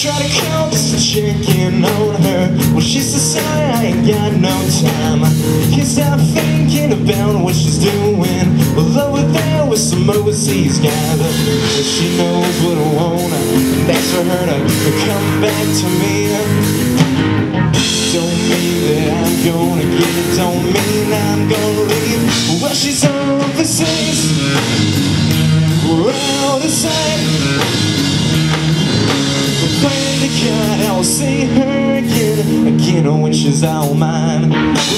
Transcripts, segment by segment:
try to call just in on her. Well, she's sorry I ain't got no time. Can't stop thinking about what she's doing. Well, over there with some overseas guy But she knows what I want. And that's for her to come back to me. Don't mean that I'm gonna get it. Don't mean I'm gonna leave. Well, she's overseas. We're out I'll see her again Again oh, when she's all mine.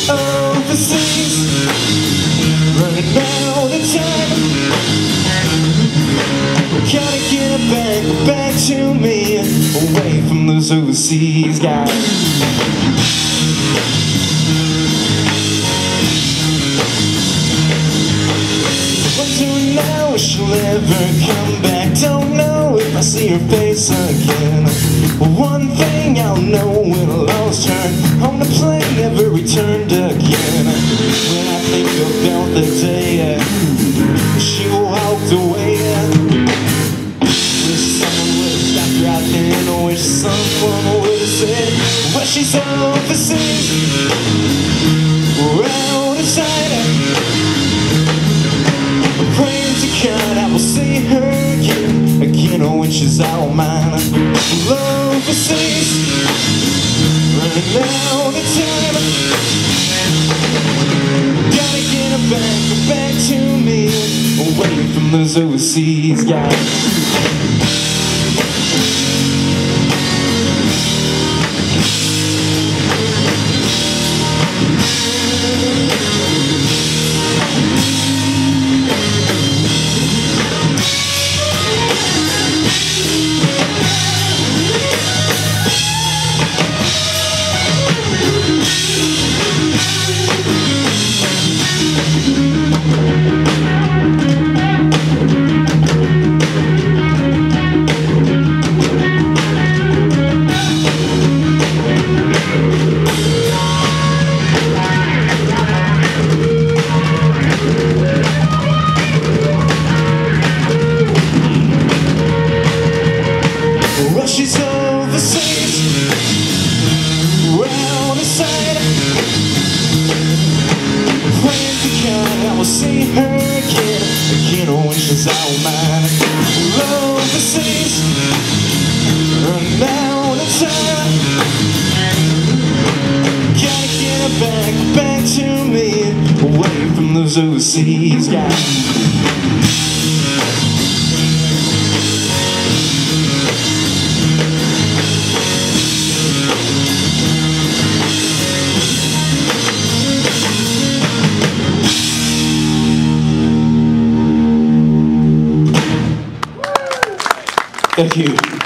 Oh, overseas Running out of time. Gotta get her back, back to me Away from those overseas guys. She'll ever come back see her face again. One thing I'll know when I lost her On the plane never returned again. When I think about the day She walked away Wish someone would have stopped right then wish someone would have said Well she's overseas We're out of sight Again when she's all mine Overseas Running out of time. Gotta get her back, back to me. Away from those overseas guys out sight Praying to God I will see her again. Again oh, when she's all mine We're overseas Running out of time Gotta get her back, back to me. Away from those overseas guys Thank you.